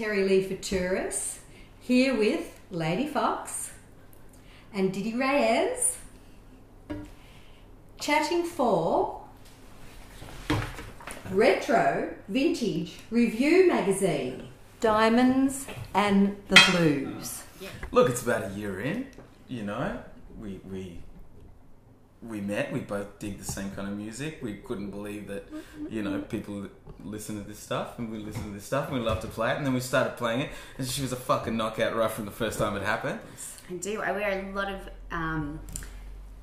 Terri Lee Fatouros, here with Lady Fox and Diddy Reyes, chatting for Retro Vintage Review Magazine Diamonds and the Blues. Look, it's about a year in. You know, we we we met. We both dig the same kind of music. We couldn't believe that you know people listen to this stuff, and we listen to this stuff, and we love to play it. And then we started playing it, and she was a fucking knockout right from the first time it happened. I do. I wear a lot of, um,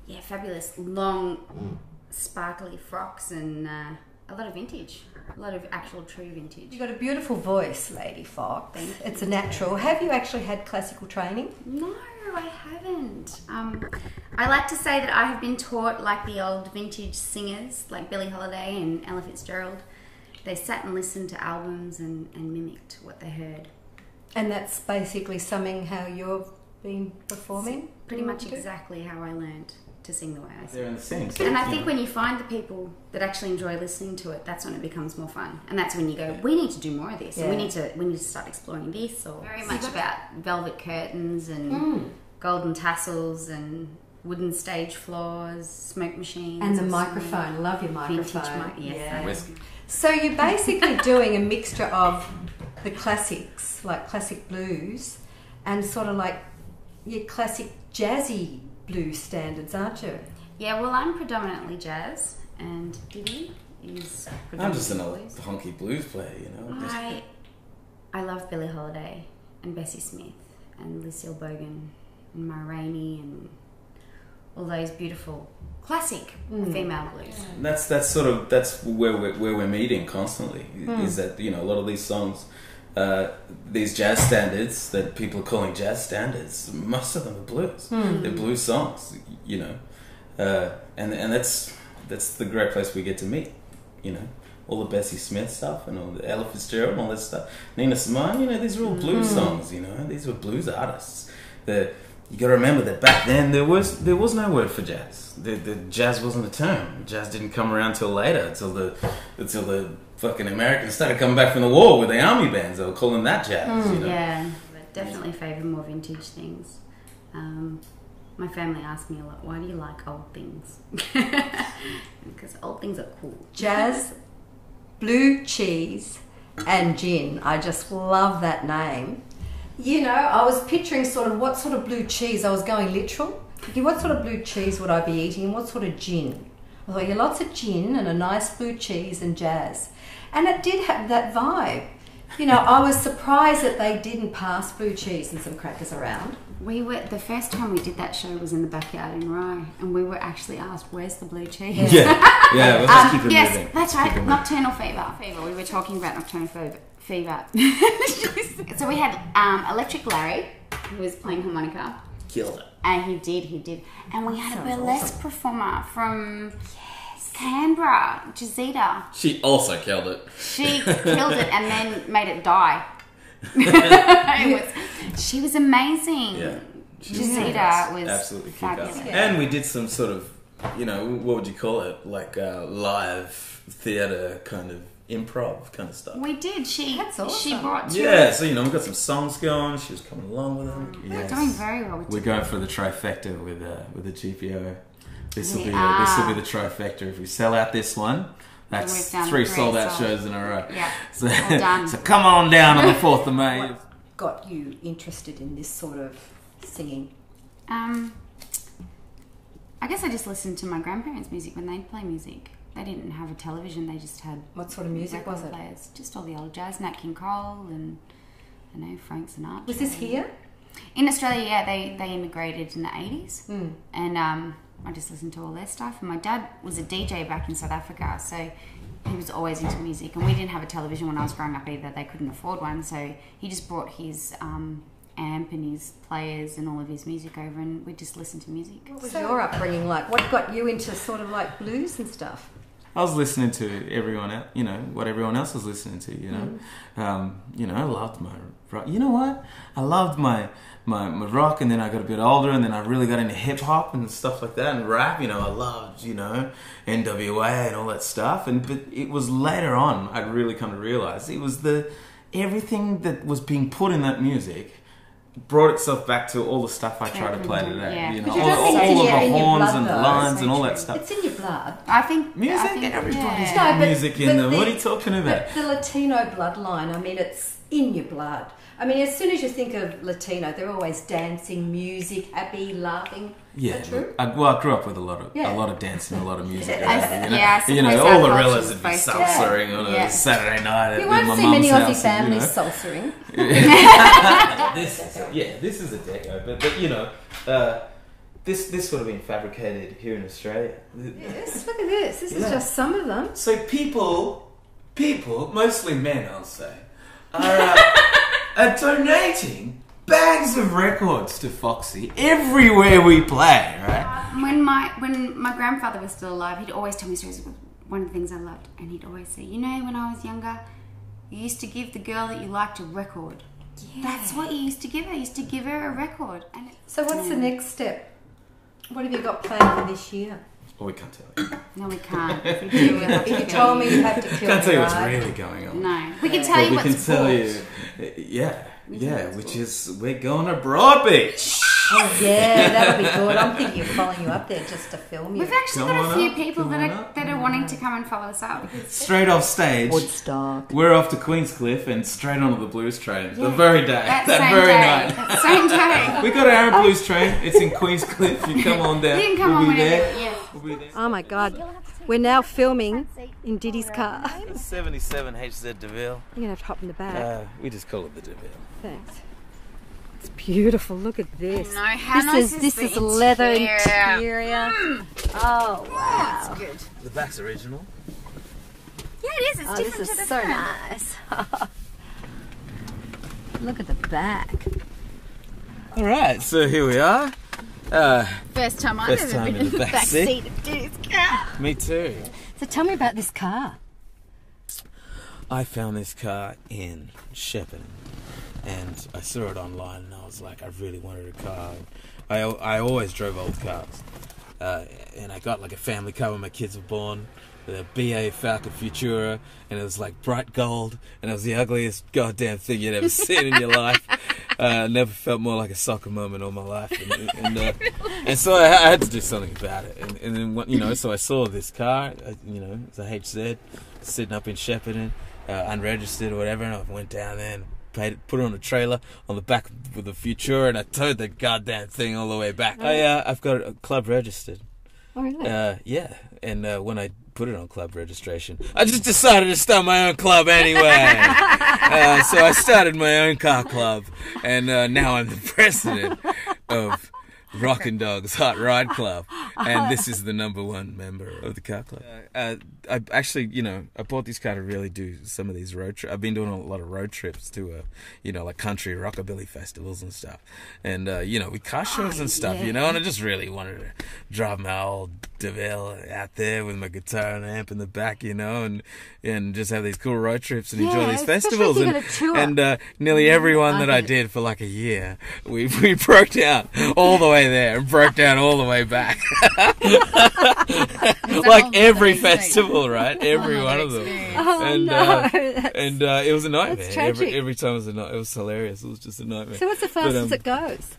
yeah, fabulous long, sparkly frocks and uh, a lot of vintage. A lot of actual true vintage. You've got a beautiful voice, Lady Fox. Thank you. It's a natural. Have you actually had classical training? No, I haven't. Um, I like to say that I have been taught like the old vintage singers, like Billie Holiday and Ella Fitzgerald. They sat and listened to albums and, and mimicked what they heard. And that's basically summing how you've been performing? Pretty much exactly how I learned to sing the way I sing. They're in the same. So, And I think know. when you find the people that actually enjoy listening to it, that's when it becomes more fun. And that's when you go, we need to do more of this. And we need to we need to start exploring this or very much about velvet curtains and Mm. golden tassels and wooden stage floors, smoke machines. And the microphone. I love your Vintage microphone. mic- yes, Yeah. So you're basically doing a mixture of the classics, like classic blues, and sort of like your classic jazzy blues standards, aren't you? Yeah, well I'm predominantly jazz and Diddy is predominantly I'm just an old predominantly blues. honky blues player, you know. I I love Billie Holiday and Bessie Smith and Lucille Bogan and Ma Rainey and all those beautiful classic Mm. female blues. That's that's sort of that's where we're, where we're meeting constantly. Is that you know a lot of these songs, uh, these jazz standards that people are calling jazz standards. Most of them are blues. They're blues songs. You know, uh, and and that's that's the great place we get to meet. You know. All the Bessie Smith stuff and all the Ella Fitzgerald and all this stuff. Nina Simone, you know, these are all blues songs. You know, these were blues artists. The you got to remember that back then there was there was no word for jazz. The, the jazz wasn't a term. Jazz didn't come around till later, until the until the fucking Americans started coming back from the war with the army bands. They were calling that jazz. you know? Yeah, definitely favour more vintage things. Um, my family asked me a lot, why do you like old things? because old things are cool. Jazz, blue cheese, and gin. I just love that name. You know, I was picturing sort of what sort of blue cheese. I was going literal. What sort of blue cheese would I be eating, and what sort of gin? I thought, yeah, lots of gin and a nice blue cheese and jazz, and it did have that vibe. You know, I was surprised that they didn't pass blue cheese and some crackers around. We were the first time we did that show was in the backyard in Rye, and we were actually asked, "Where's the blue cheese?" yeah, yeah. Let's Um, keep it yes, moving. that's right. Nocturnal fever. Fever. We were talking about nocturnal fever. Fever. so we had um, Electric Larry, who was playing harmonica, Killed it. and he did, he did, and we had a burlesque performer from Canberra, Jazita. She also killed it. She killed it and then made it die. it was, she was amazing. Yeah. Jazita was absolutely fabulous. fabulous. And we did some sort of, you know, what would you call it? Like uh, live theatre kind of improv kind of stuff. We did. She That's she awesome. brought two. Yeah, so you know, we've got some songs going. She was coming along with them. We're Yes. doing very well with We're going for the trifecta with uh, with the GPO. This will We be uh, this will be the trifecta. If we sell out this one, we've that's done three three sold out sold. shows in a row. Yeah, So, all done. so come on down on the fourth of May. Got you interested in this sort of singing? Um, I guess I just listened to my grandparents' music when they'd play music. They didn't have a television; they just had What sort of music was it? Players. Just all the old jazz, Nat King Cole, and I know Frank Sinatra. Was this here? in Australia? Yeah, they they immigrated in the eighties, Mm. and um, I just listened to all their stuff. And my dad was a DJ back in South Africa, so he was always into music. And we didn't have a television when I was growing up either; they couldn't afford one, so he just brought his um, amp and his players and all of his music over, and we just listened to music. What was your upbringing like? What got you into sort of like blues and stuff? I was listening to everyone else, you know, what everyone else was listening to, you know. Um, you know, I loved my rock. You know what? I loved my, my, my rock, and then I got a bit older, and then I really got into hip hop and stuff like that, and rap. You know, I loved, you know, NWA and all that stuff. And but it was later on I'd really come to realize it was the everything that was being put in that music brought itself back to all the stuff I try to play today. Yeah. You know, you all, all, all of the horns and the lines and all that stuff. It's in your blood. I think Music, I think, everybody's yeah. got No, but- music in them. the- what are you talking about? But the Latino bloodline, I mean, it's in your blood. I mean, as soon as you think of Latino, they're always dancing, music, happy, laughing. Yeah, true? I, well, I grew up with a lot of Yeah. a lot of dancing, a lot of music. Yeah. you know, Yeah, you know, all the culture's would be based on- on a Yeah. Saturday night You won't see many. Aussie you families know. salsering. this yeah, this is a deco, but but you know, uh, this this would have been fabricated here in Australia. Yes, look at this. This is just some of them. So people, people, mostly men, I'll say, are, uh, are donating bags of records to Foxy everywhere we play. Right? Uh, when my when my grandfather was still alive, he'd always tell me stories. One of the things I loved, and he'd always say, "You know, when I was younger, you used to give the girl that you liked a record. That's what you used to give her. You used to give her a record." And it, So, what's the next step? What have you got planned for this year? Well, we can't tell you. no, we can't. If we do, we'll If you told me you had to kill Can't tell you what's right? really going on. No, we can tell But you we what's can tell you, yeah, yeah, which is we're going to Broadbeach. Oh, yeah, that'll be good. I'm thinking of following you up there just to film you. We've actually Come got a few up, people that are up. that are wanting to come and follow us up. Straight off stage, Woodstock. we're off to Queenscliff and straight onto the blues train the very day, That, that, same very day. night. That same day. We got our own blues train. It's in Queenscliff. You come on down. You can come we'll on be whenever. there. Yeah. We'll be there. Oh my god. We're now filming in Diddy's car. 77 HZ DeVille. You're gonna have to hop in the back. Uh, we just call it the DeVille. Thanks. It's beautiful. Look at this. No, how this nice is is this the is leather interior? interior. Oh wow. That's good. The back's original. Yeah, it is. It's Oh, this different is to the so front. nice. Look at the back. All right, so here we are. Uh, First time I've First ever time been in in the the back back seat. seat of Diddy's car. me too. So tell me about this car. I found this car in Shepparton, and I saw it online, and I was like, I really wanted a car. I, I always drove old cars, uh, and I got like a family car when my kids were born, the BA Falcon Futura, and it was like bright gold, and it was the ugliest goddamn thing you'd ever seen in your life. Uh, never felt more like a soccer moment all my life, and, and, uh, and so I, I had to do something about it. And, and then you know, so I saw this car, uh, you know, it's a HZ sitting up in Shepparton, uh, unregistered or whatever, and I went down there and paid, put it on a trailer on the back with the Futura, and I towed the goddamn thing all the way back. I, uh, I've got a club registered. Oh really? Uh, yeah, and uh, when I put it on club registration, I just decided to start my own club anyway. uh, so I started my own car club, and uh, now I'm the president of Rockin' Dogs Hot Ride Club, and this is the number one member of the car club. Uh, uh, I actually, you know, I bought this car to really do some of these road trips. I've been doing a lot of road trips to, uh, you know, like country rockabilly festivals and stuff, and uh, you know, with car shows and stuff, you know, and I just really wanted to drive my old DeVille out there with my guitar and amp in the back, you know, and and just have these cool road trips and enjoy these festivals. And, and uh, nearly everyone I that I did for like a year, we we broke down all the way there and broke down all the way back. like every festival, right? Every one of them. Oh and no. uh, and uh, it was a nightmare. That's Every every time it was a night. It was hilarious. It was just a nightmare. so what's the But, fastest um, it goes?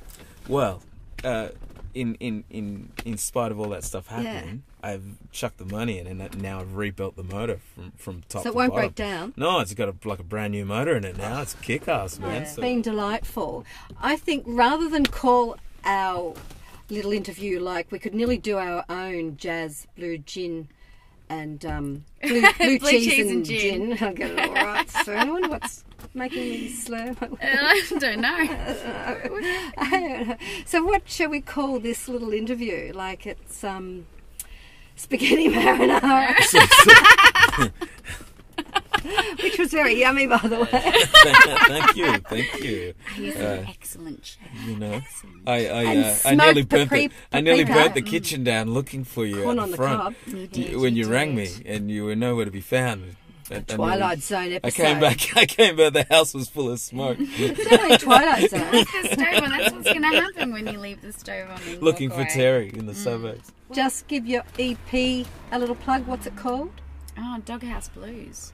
Well, uh, in in in in spite of all that stuff Yeah. happening, I've chucked the money in, and now I've rebuilt the motor from from top. So it to won't bottom. break down. No, it's got a, like a brand new motor in it now. It's kick ass, man. It's So- been delightful. I think rather than call our little interview like we could nearly do our own jazz blue gin and um, blue, blue, Blue cheese, cheese and and gin. gin. I'll get it all right soon. I wonder what's making me slur. I don't know. so what shall we call this little interview? Like it's um, spaghetti marinara, which was very yummy, by the way. thank you, thank you. He's Uh, an excellent chef. You know, Excellent. I I, uh, I nearly smoked burnt the, papri- I nearly burnt the kitchen down looking for you Corn at on the the front cob. You Do you- did, when you rang me and you were nowhere to be found. I- I Twilight Zone episode. I came back. I came back. The house was full of smoke. Definitely Twilight Zone. The stove on. That's what's going to happen when you leave the stove on. And looking for away. Terry in the suburbs. Just give your EP a little plug. What's it called? Oh, Doghouse Blues.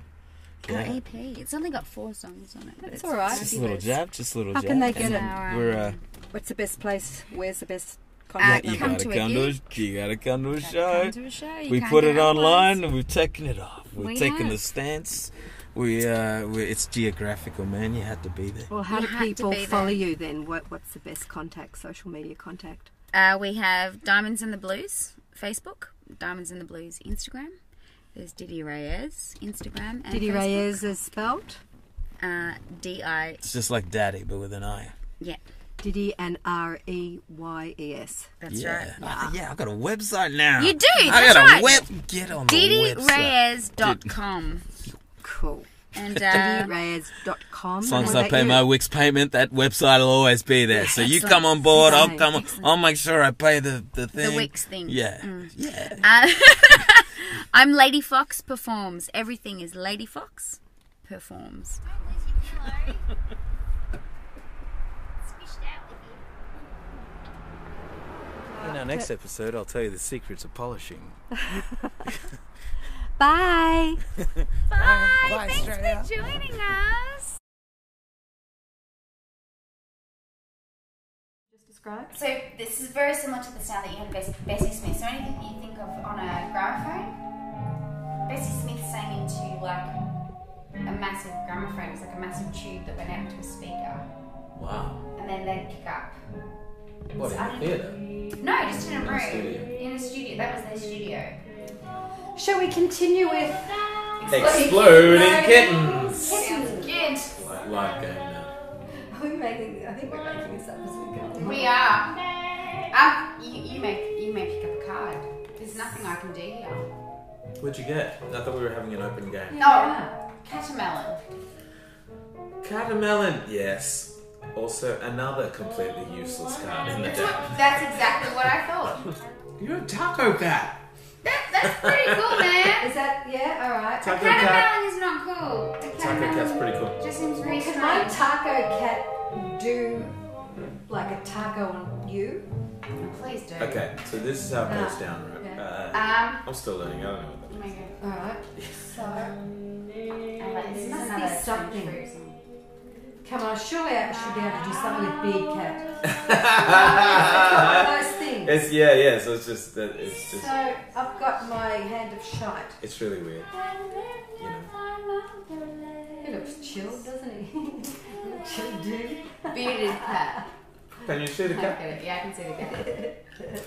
Our Yeah. EP. It's only got four songs on it. but That's it's all right. Just a little jab, just a little How jab. can they get it? Our, We're uh, What's the best place? Where's the best Uh, contact you gotta to come to a, gig. you gotta come to a Gotta show. come to a show. You we put it online once. and we've taken it off. We've We taken have. the stance. We uh, we, it's geographical, man. You had to be there. Well, how You do people follow there. you then? What, what's the best contact, social media contact? Uh, we have Diamonds in the Blues Facebook, Diamonds in the Blues Instagram. There's Diddy Reyes Instagram. And Diddy Facebook. Reyes is spelt Uh, D I. It's just like Daddy, but with an I. Yeah, Diddy and R E Y E S. that's yeah, right. I- yeah. I've got a website now. You do, I that's got a right. web. Get on the website. DiddyReyes.com. Cool. And uh, DiddyReyes.com. As long as I about pay you? my Wix payment, that website will always be there. So you come on board, I'll come. Excellent. I'll make sure I pay the the thing. The Wix thing. Yeah, Mm. yeah. uh, I'm Lady Fox Performs. Everything is Lady Fox Performs. In our next episode, I'll tell you the secrets of polishing. Bye. Bye. Bye, Thanks Australia. for joining us. Describe. So this is very similar to the sound that you had Bess- Bessie Smith. So anything that you think of on a gramophone, Bessie Smith sang into like a massive gramophone. It was like a massive tube that went out to a speaker, Wow. and then they'd pick up. What So I in a theatre? No, just in a In a room. studio. In a studio. That was their studio. Shall we continue with Exploding kittens. Sounds good. Like live game um, now. Are we making? I think we're making this up as we go. We are. Um, you, you may you may pick up a card. There's nothing I can do here. What'd you get? I thought we were having an open game. Oh, cattermelon. Cattermelon. Yes. Also, another completely useless card in the That's, deck. that's exactly what I thought. You're a taco cat. That, that's pretty cool, man. Is that yeah? All right. A Taco cat. is not cool. A Taco cattermelon cat's pretty cool. Just seems very Can my strange. taco cat do like a taco on you? Please do. Okay, so this is how it goes Ah, down, right? yeah. Uh, Um, I'm still learning. I don't know what you may go. All right. So I like this. is Must be something. French fruit song. come on, surely I should be able to do something with big cat. that One of those things. It's yeah, yeah. So it's just that it's just So I've got my hand of shite. it's really weird. You know. He looks chilled, doesn't he? Little chill dude. Bearded cat. Can you see the cat? get it. Yeah, I can see the cat.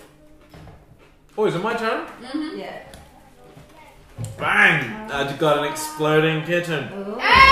Oh, is it my turn? Mm-hmm. Yeah. Bang! I just got an exploding kitten. Ooh. Hey!